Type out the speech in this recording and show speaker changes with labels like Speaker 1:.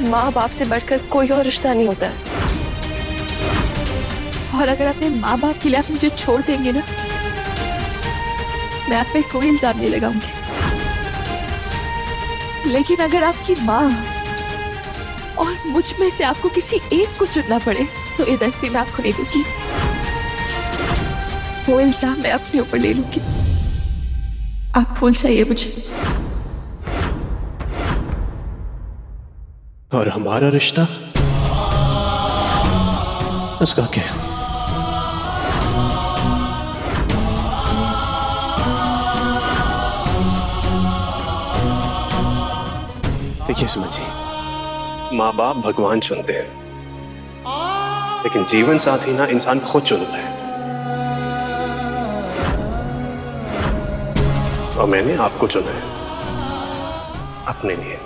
Speaker 1: माँ बाप से बढ़कर कोई और रिश्ता नहीं होता।
Speaker 2: और अगर अपने माँ बाप के लिए आप मुझे छोड़ देंगे ना, मैं आप पे कोई इल्ज़ाम नहीं लगाऊँगी। लेकिन अगर आपकी माँ और मुझमें से आपको किसी एक को चुनना पड़े तो इधर भी मैं आपको नहीं दूँगी। वो इल्ज़ाम मैं अपने ऊपर ले लूँगी। आप भूल जाइए मुझे।
Speaker 3: और हमारा रिश्ता? उसका क्या? देखिए सुमन जी माँ बाप भगवान चुनते हैं। लेकिन जीवन साथी ना इंसान खुद चुनता है। और मैंने आपको चुना है। अपने लिए।